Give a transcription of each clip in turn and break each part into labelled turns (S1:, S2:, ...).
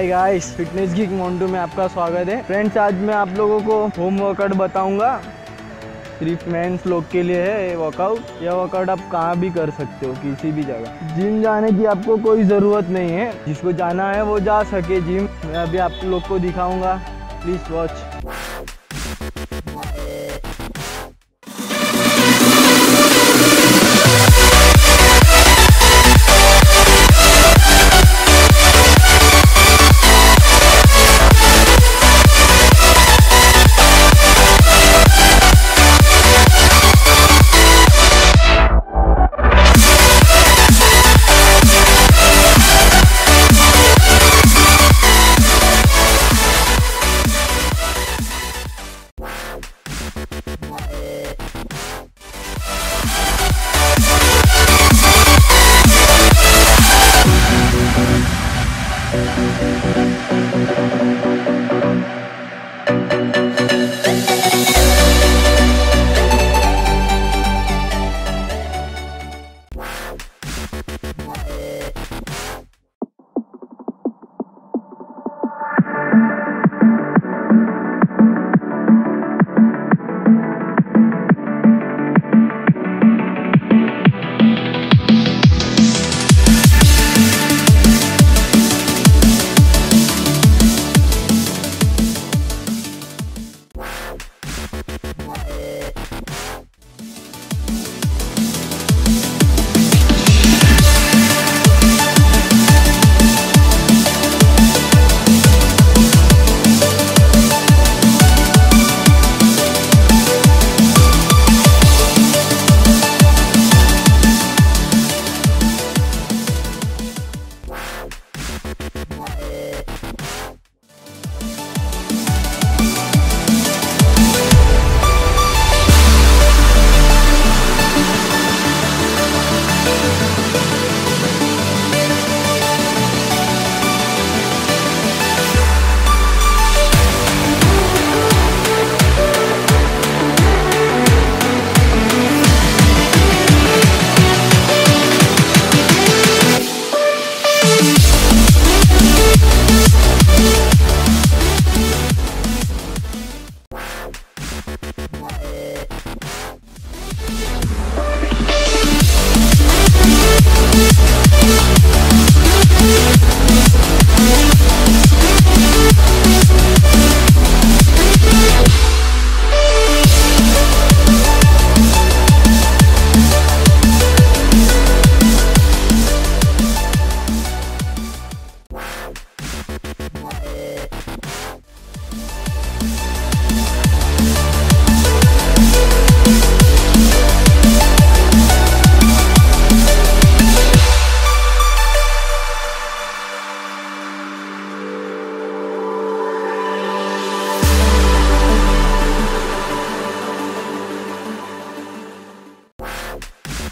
S1: Hi guys fitness geek Montu में आपका स्वागत है। फ्रेंड्स आज मैं आप लोगों को होम वर्कआउट बताऊँगा। सिर्फ़ मेंस लोग के लिए है ये वर्कआउट यह वर्कआउट आप कहाँ भी कर सकते हो, किसी भी जगह। जिम जाने की आपको कोई ज़रूरत नहीं है। जिसको जाना है वो जा सके जिम मैं अभी आप लोग को दिखाऊँगा। Please watch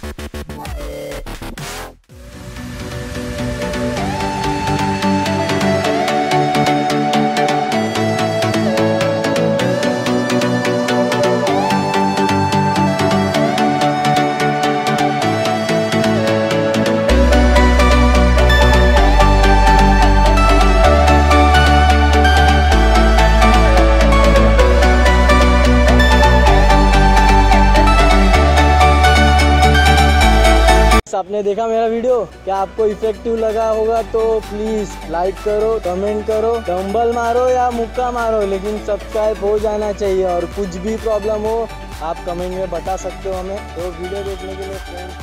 S1: 待て! आपने देखा मेरा वीडियो क्या आपको इफ़ेक्टिव लगा होगा तो प्लीज़ लाइक करो कमेंट करो, डंबल मारो या मुक्का मारो, लेकिन सब्सक्राइब हो जाना चाहिए और कुछ भी प्रॉब्लम हो, आप कमेंट में बता सकते हो हमें तो वीडियो देखने के लिए फ्रेंड्स.